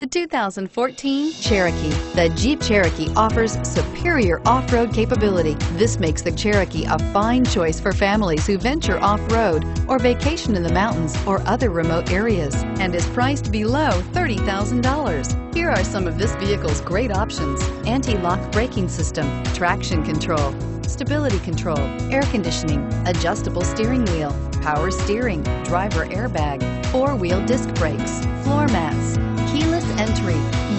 The 2014 Cherokee. The Jeep Cherokee offers superior off-road capability. This makes the Cherokee a fine choice for families who venture off-road or vacation in the mountains or other remote areas and is priced below $30,000. Here are some of this vehicle's great options. Anti-lock braking system, traction control, stability control, air conditioning, adjustable steering wheel, power steering, driver airbag, four-wheel disc brakes, floor mats.